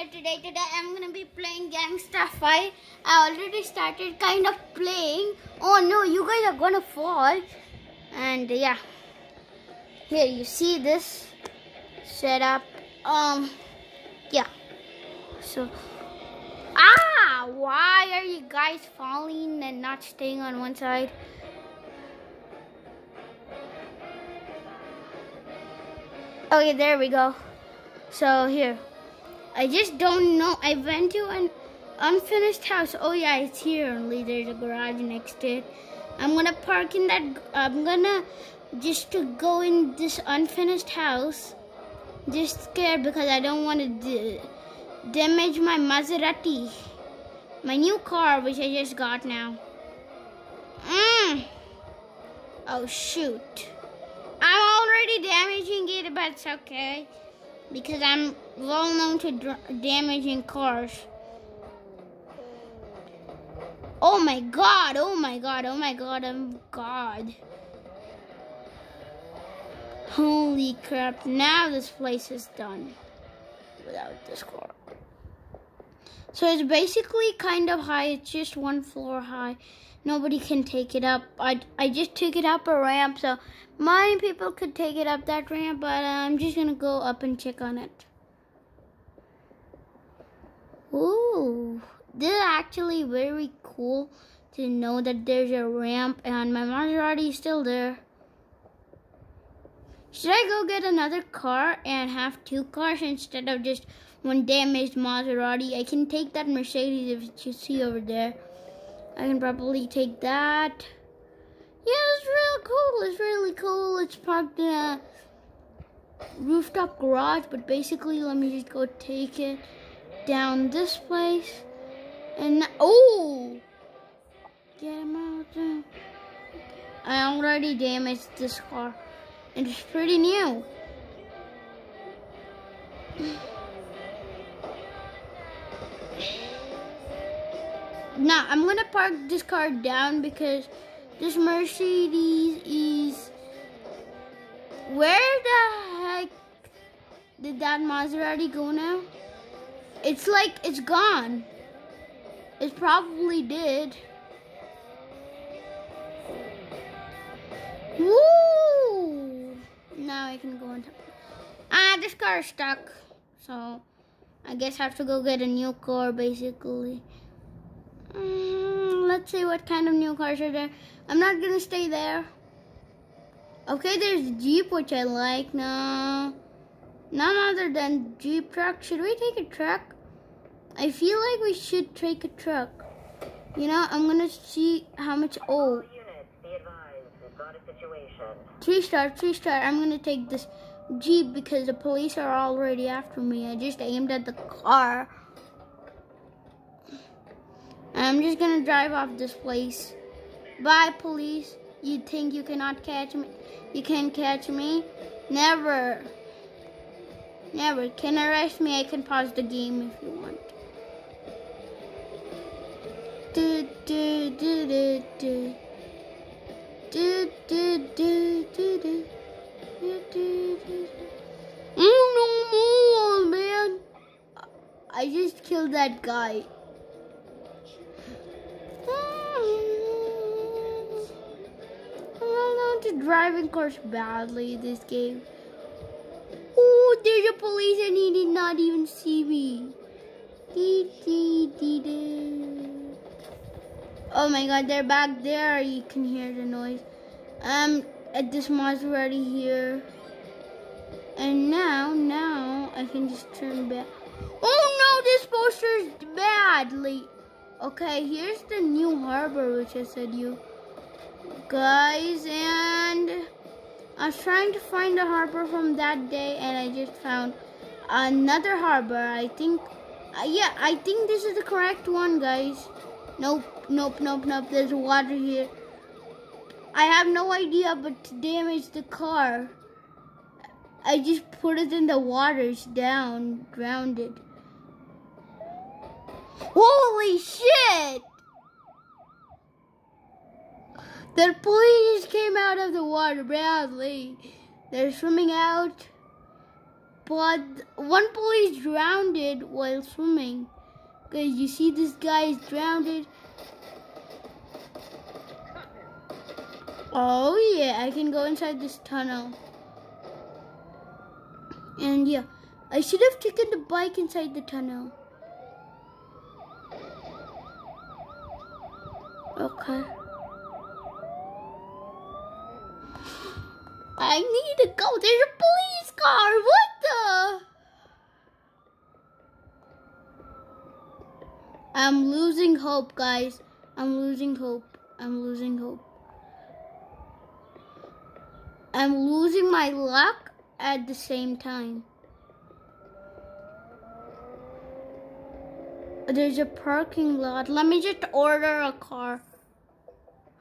here today. Today I'm gonna be playing Gangster 5. I already started kind of playing. Oh no, you guys are gonna fall. And yeah. Here you see this setup. Um yeah. So Ah why are you guys falling and not staying on one side? Okay, there we go. So here, I just don't know. I went to an unfinished house. Oh yeah, it's here only. There's a garage next to it. I'm gonna park in that. I'm gonna just to go in this unfinished house. Just scared because I don't want to damage my Maserati, my new car, which I just got now. Mm. Oh shoot. I'm already damaging it, but it's okay. Because I'm well known to damaging cars. Oh my god, oh my god, oh my god, oh my god. Holy crap, now this place is done. Without this car. So it's basically kind of high, it's just one floor high nobody can take it up. I, I just took it up a ramp, so many people could take it up that ramp, but I'm just gonna go up and check on it. Ooh, this is actually very cool to know that there's a ramp and my Maserati is still there. Should I go get another car and have two cars instead of just one damaged Maserati? I can take that Mercedes if you see over there. I can probably take that. Yeah, it's real cool. It's really cool. It's parked in a rooftop garage, but basically, let me just go take it down this place. And oh, get him out there. I already damaged this car, and it's pretty new. Now, I'm to park this car down because this Mercedes is... Where the heck did that Maserati go now? It's like it's gone. It probably did. Woo! Now I can go on top. Ah, this car is stuck. So, I guess I have to go get a new car, basically. Mm, let's see what kind of new cars are there. I'm not gonna stay there. Okay, there's a Jeep, which I like. No, none other than Jeep truck. Should we take a truck? I feel like we should take a truck. You know, I'm gonna see how much. Oh, three star, three star. I'm gonna take this Jeep because the police are already after me. I just aimed at the car. I'm just gonna drive off this place. Bye, police. You think you cannot catch me? You can't catch me? Never. Never. Can arrest me? I can pause the game if you want. Do do do do do. Do do do do do. Do do do. Oh no more, man! I just killed that guy. to driving cars badly this game. Oh, there's a police and he did not even see me. Dee, dee, dee, dee. Oh my god, they're back there. You can hear the noise. Um, at this Maserati here. And now, now, I can just turn back. Oh no, this poster is badly. Okay, here's the new harbor, which I said you guys and I was trying to find a harbor from that day and I just found another harbor. I think uh, yeah I think this is the correct one guys. Nope nope nope nope there's water here. I have no idea but to damage the car I just put it in the water it's down drowned it holy shit The police came out of the water badly. They're swimming out. But one police drowned while swimming. Because you see this guy is drowned. Oh yeah, I can go inside this tunnel. And yeah, I should have taken the bike inside the tunnel. Okay. I need to go. There's a police car. What the? I'm losing hope, guys. I'm losing hope. I'm losing hope. I'm losing my luck at the same time. There's a parking lot. Let me just order a car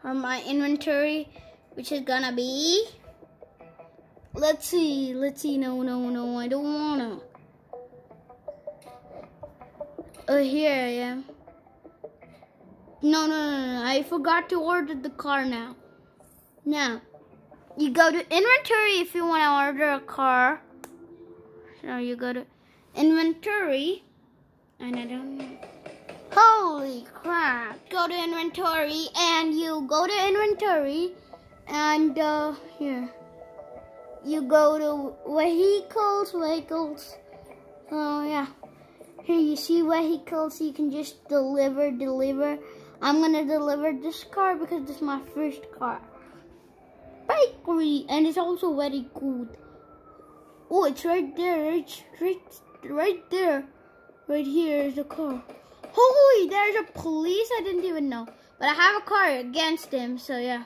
for my inventory, which is gonna be. Let's see. Let's see. No, no, no. I don't wanna. Oh, here I am. No, no, no, no. I forgot to order the car now. Now, you go to inventory if you want to order a car. So you go to inventory. And I don't know. Holy crap. Go to inventory and you go to inventory and uh, here. You go to vehicles, vehicles. Oh yeah. Here you see vehicles, you can just deliver, deliver. I'm gonna deliver this car because this is my first car. Bakery, and it's also very good. Oh, it's right there, it's right, right there. Right here is a car. Holy, there's a police, I didn't even know. But I have a car against him, so yeah.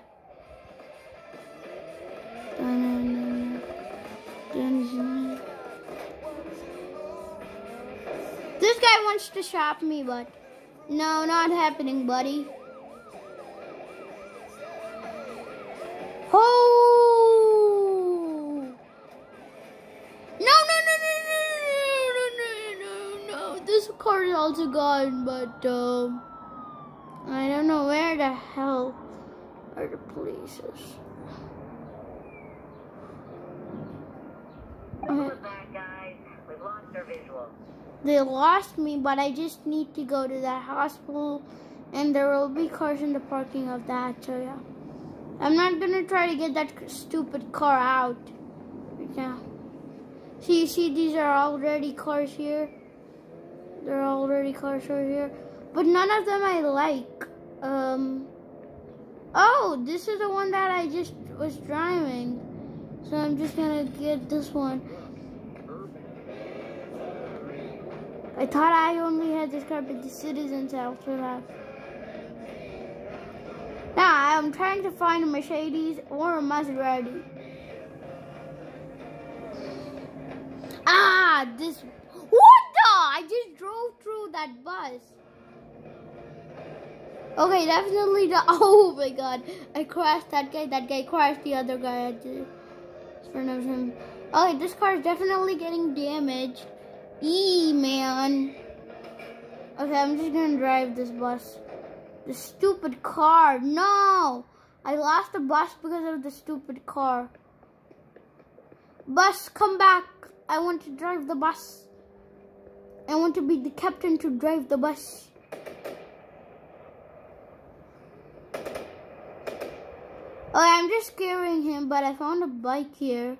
Guy wants to shop me, but no, not happening, buddy. Oh! No, no, no, no, no, no, no, no, no. This car is also gone, but um, I don't know where the hell are the back, guys. We've lost our visual. They lost me, but I just need to go to that hospital, and there will be cars in the parking of that. So yeah, I'm not gonna try to get that stupid car out. Yeah. See, you see, these are already cars here. There are already cars over here, but none of them I like. Um. Oh, this is the one that I just was driving. So I'm just gonna get this one. I thought I only had this car, but the citizens also have. Now I'm trying to find a Mercedes or a Maserati. Ah, this. What the? I just drove through that bus. Okay, definitely the. Oh my god. I crashed that guy. That guy crashed the other guy. I him. Okay, this car is definitely getting damaged. E man. Okay, I'm just gonna drive this bus. The stupid car. No! I lost the bus because of the stupid car. Bus, come back. I want to drive the bus. I want to be the captain to drive the bus. Oh, I'm just scaring him, but I found a bike here.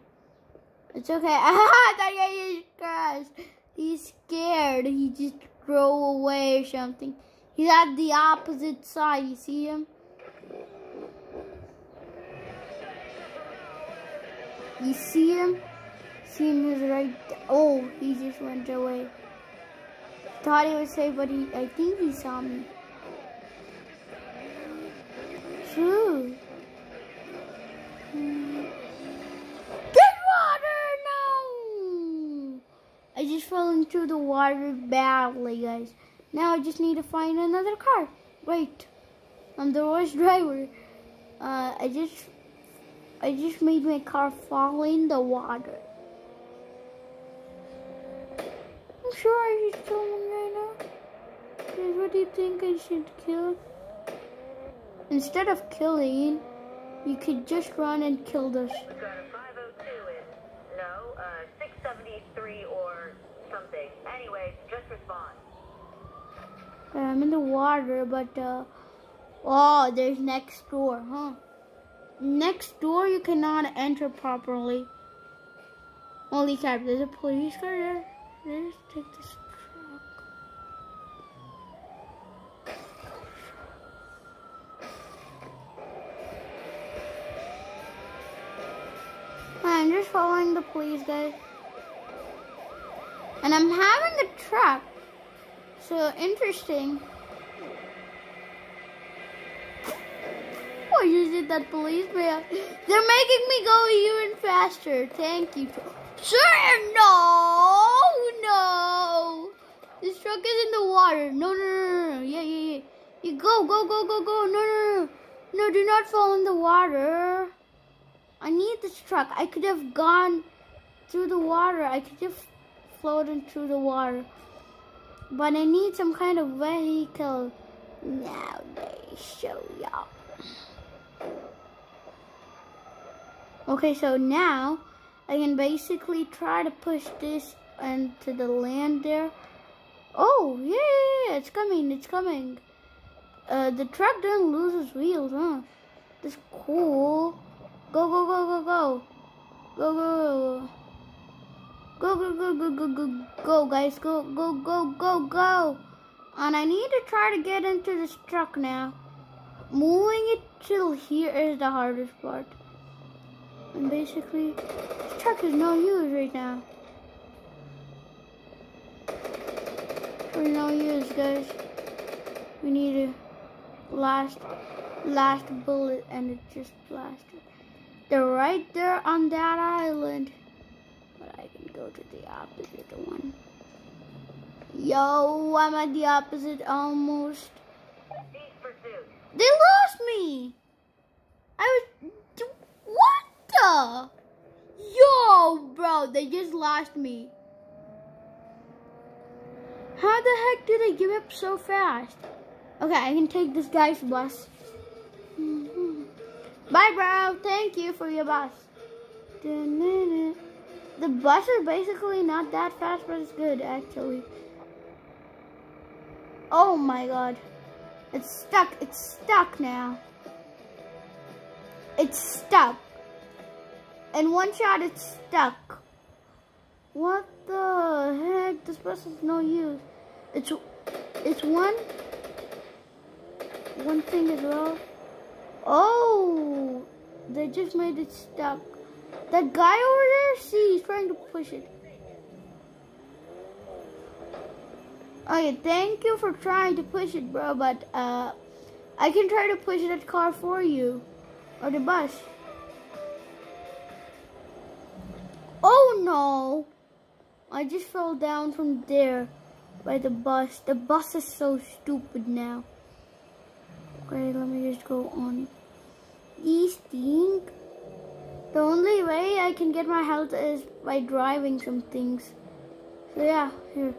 It's okay. Ah, that guy crashed. He's scared. He just drove away or something. He's at the opposite side. You see him? You see him? See him is right Oh, he just went away. Thought he was safe, but he, I think he saw me. True. I just fell into the water badly, guys. Now I just need to find another car. Wait, I'm the worst driver. Uh, I just, I just made my car fall in the water. I'm sure I should kill him right now. Guys, what do you think I should kill? Instead of killing, you could just run and kill this. We've got a 502 in, no, uh, 673 or something. Anyway, just respond. I'm in the water, but uh, oh, there's next door, huh? Next door, you cannot enter properly. Holy crap! There's a police car there. Let's take this truck. I'm just following the police guy. And I'm having a truck. So interesting. Why is it that policeman? They're making me go even faster. Thank you. Sir, no, no. This truck is in the water. No, no, no, no. Yeah, yeah, yeah. You go, go, go, go, go. No, no, no. No, do not fall in the water. I need this truck. I could have gone through the water. I could have floated through the water. But I need some kind of vehicle. Now they show y'all. Okay, so now I can basically try to push this into the land there. Oh, yeah, yeah, yeah, it's coming, it's coming. Uh, the truck doesn't lose its wheels, huh? That's cool. Go, go, go, go, go. Go, go, go. Go, go, go, go, go, go, go, go, guys. Go, go, go, go, go. And I need to try to get into this truck now. Moving it till here is the hardest part. And basically, this truck is no use right now. For no use, guys. We need a last, last bullet, and it just blasted. They're right there on that island. I go to the opposite one. Yo, I'm at the opposite almost. They lost me. I was. What the? Yo, bro, they just lost me. How the heck did they give up so fast? Okay, I can take this guy's bus. Bye, bro. Thank you for your bus. The bus is basically not that fast, but it's good, actually. Oh my god. It's stuck. It's stuck now. It's stuck. In one shot, it's stuck. What the heck? This bus is no use. It's it's one one thing as well. Oh, they just made it stuck. That guy over there, see, he's trying to push it. Okay, thank you for trying to push it, bro, but uh, I can try to push that car for you. Or the bus. Oh no! I just fell down from there by the bus. The bus is so stupid now. Okay, let me just go on. These things. The only way I can get my health is by driving some things. So yeah, here.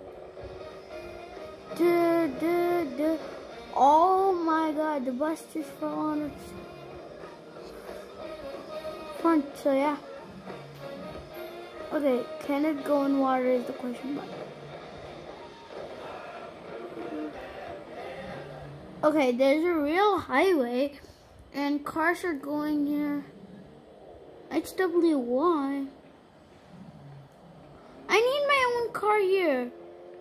Duh, duh, duh. Oh my god, the bus just fell on its front, so yeah. Okay, can it go in water is the question mark. Okay, there's a real highway and cars are going here. HWY. I need my own car here.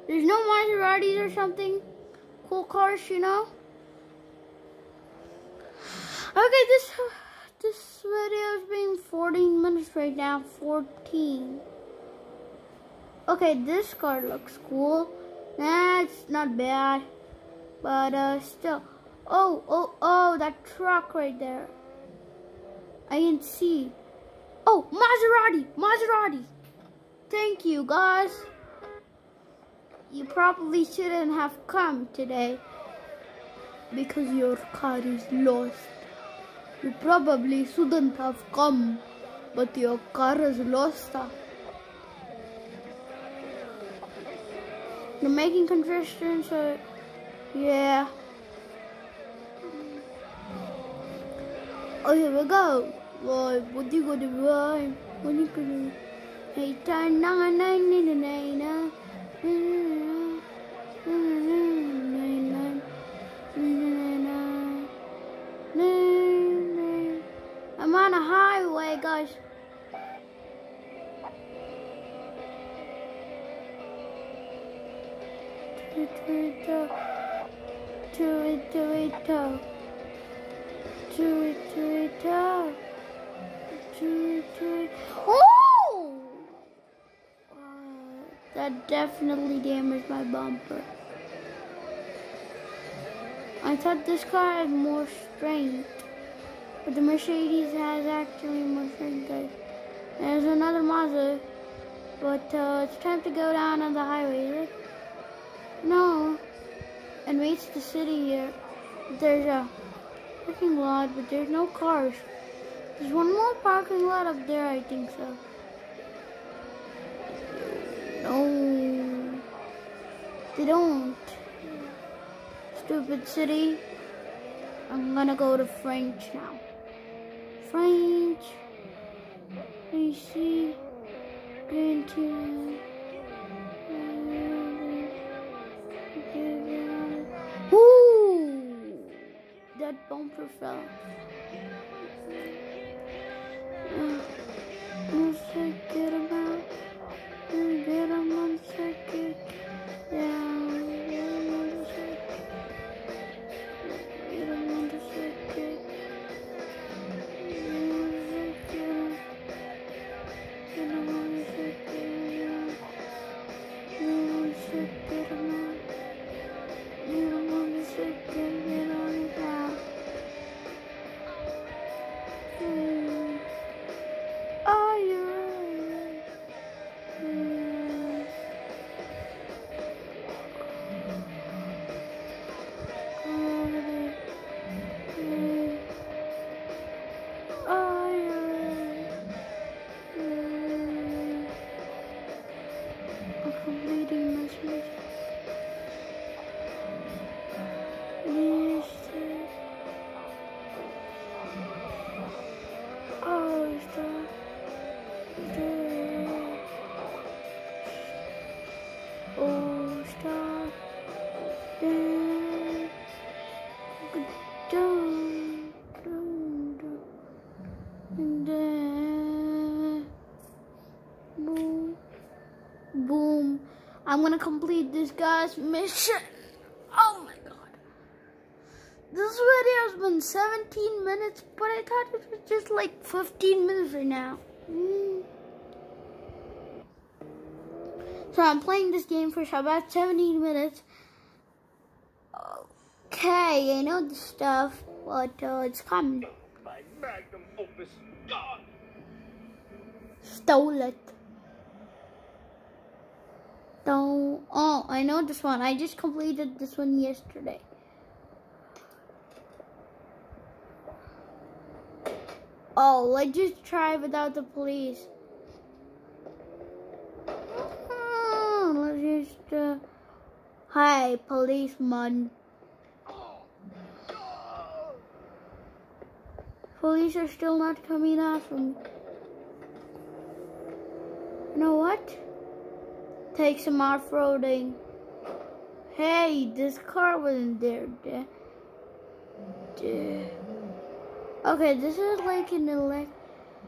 There's no Maseratis or something. Cool cars, you know. Okay, this this video is being 14 minutes right now. 14. Okay, this car looks cool. That's not bad. But uh, still. Oh, oh, oh, that truck right there. I can see. Oh, Maserati, Maserati. Thank you, guys. You probably shouldn't have come today because your car is lost. You probably shouldn't have come, but your car is lost. You're making construction, so yeah. Oh, here we go. Rồi bố đi gọi được rồi Bố đi gọi được Hãy trai năng anh anh nên là này nè I'm on a highway, guys. Twitter, Twitter, Twitter, Twitter. Oh! Uh, that definitely damaged my bumper. I thought this car had more strength, but the Mercedes has actually more strength, guys. There's another Mazda, but uh, it's time to go down on the highway? No, and reach the city here. There's a parking lot, but there's no cars. There's one more parking lot up there, I think so. No, they don't. Stupid city. I'm gonna go to French now. French. You see. Ooh, that bumper fell. Gonna complete this guy's mission. Oh my god. This video has been 17 minutes, but I thought it was just like 15 minutes right now. Mm. So I'm playing this game for about 17 minutes. Okay, I know the stuff, but uh, it's coming. My magnum opus gone. Stole it. Don't. Oh, I know this one. I just completed this one yesterday. Oh, let's just try without the police. Hmm, let's just. Uh, hi, policeman. Police are still not coming after me. You know what? Take some off-roading. Hey, this car wasn't there. Okay, this is like an elect.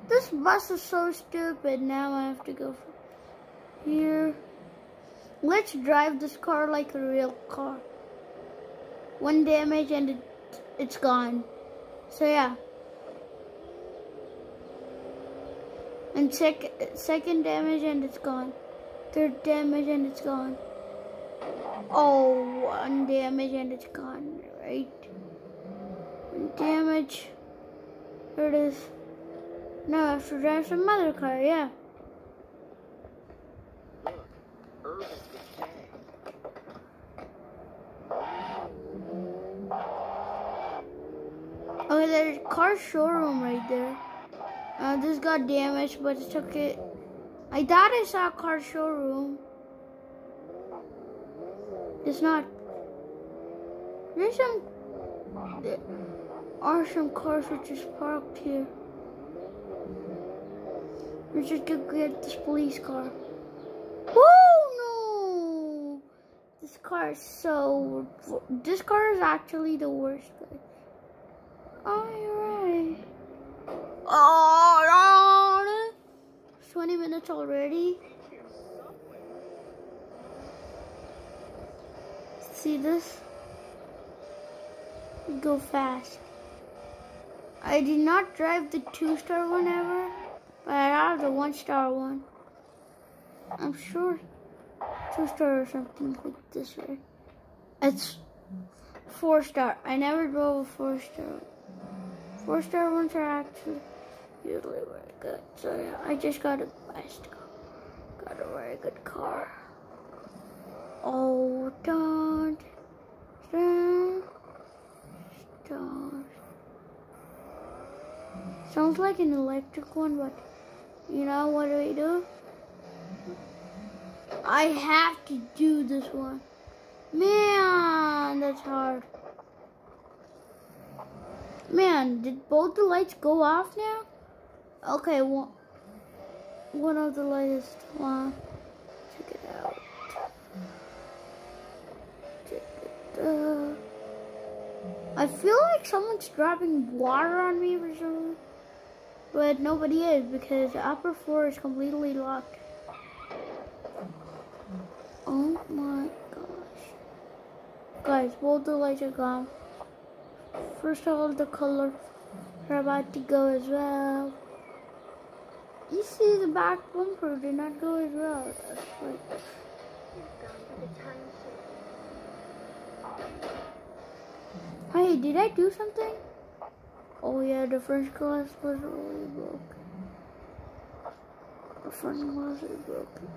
This bus is so stupid. Now I have to go here. Let's drive this car like a real car. One damage and it, it's gone. So yeah. And sec second damage and it's gone. Third damage and it's gone. Oh, one damage and it's gone, right? One damage. There it is. Now I have to drive some other car, yeah. Okay, there's a car showroom right there. Uh, this got damaged, but it's okay. I thought I saw a car showroom. It's not. There's some. There are some cars which is parked here. We should go get this police car. Oh no! This car is so. This car is actually the worst. Guys. Oh, you're right. Oh no! 20 minutes already. See this? Go fast. I did not drive the two star one ever, but I have the one star one. I'm sure two star or something like this, right? It's four star. I never drove a four star. Four star ones are actually usually very good. So yeah, I just got a best. Got a very good car. Oh, don't. Sounds like an electric one, but you know what do we do? I have to do this one. Man, that's hard. Man, did both the lights go off now? Okay, one, one of the latest is on. Check it out. Check it out. I feel like someone's dropping water on me or something. But nobody is because the upper floor is completely locked. Oh my gosh. Guys, both the lights are gone. First of all, the colors are about to go as well. You see the back bumper did not go as well. Hey, did I do something? Oh yeah, the French glass was really broken. The front glass is broken.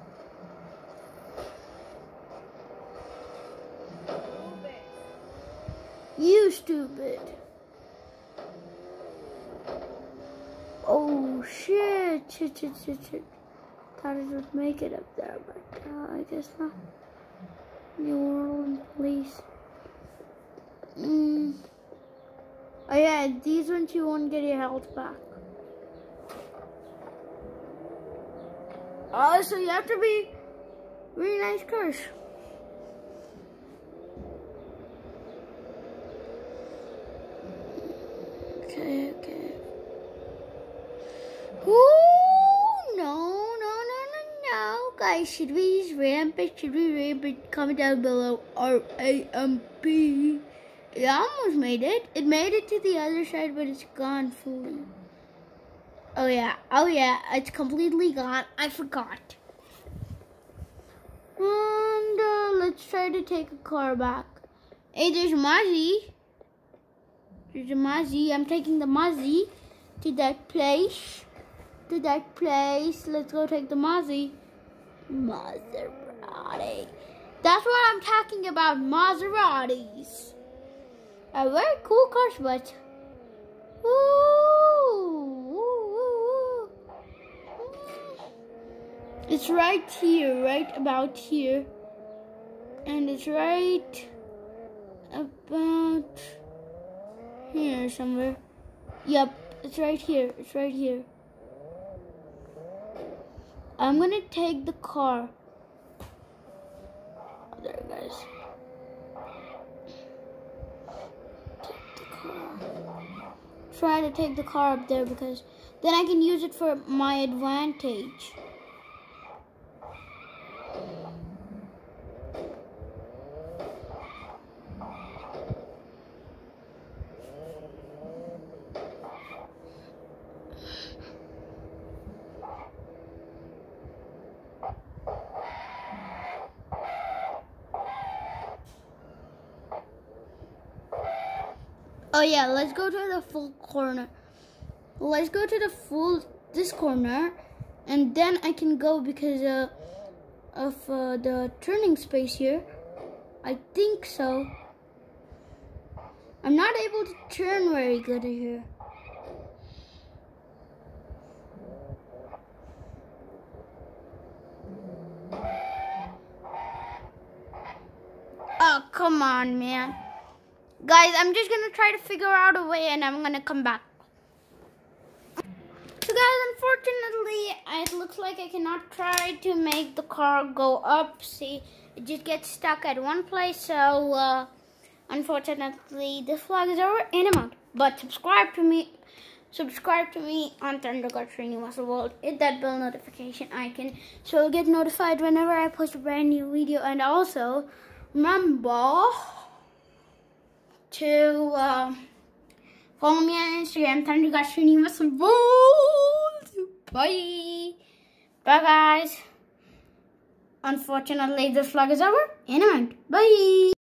You stupid. Oh shit, shit, shit, shit, shit. Thought would make it up there, but uh, I guess not. New Orleans police. Mm. Oh yeah, these ones you won't get your health back. Oh, so you have to be really nice curse. Okay, okay. Ooh, no, no, no, no, no. Guys, should we just ramp it? Should we ramp it? Comment down below. R-A-M-P. It almost made it. It made it to the other side, but it's gone fully. Oh yeah, oh yeah, it's completely gone. I forgot. And uh, let's try to take a car back. Hey, there's Mozzie. There's a. I'm taking the Mozzie to that place. To that place. Let's go take the Mozzie. Maserati. That's what I'm talking about. Maseratis. A very cool cars, but. It's right here, right about here. And it's right about here somewhere. Yep, it's right here. It's right here. I'm gonna take the car. Oh, there, guys. Take the car. Try to take the car up there because then I can use it for my advantage. Oh yeah, let's go to the full corner. Let's go to the full this corner, and then I can go because uh, of uh, the turning space here. I think so. I'm not able to turn very good here. Oh, come on, man. Guys, I'm just gonna try to figure out a way and I'm gonna come back. So guys, unfortunately, it looks like I cannot try to make the car go up. See, it just gets stuck at one place. So, uh, unfortunately, this vlog is over in a month. But subscribe to me, subscribe to me on Thunder God Srinivasa World. Hit that bell notification icon so you'll get notified whenever I post a brand new video. And also, remember to uh, follow me on Instagram, Thunder God Srinivasa World. Bye. Bye, guys. Unfortunately, this vlog is over. And I'm out. Bye.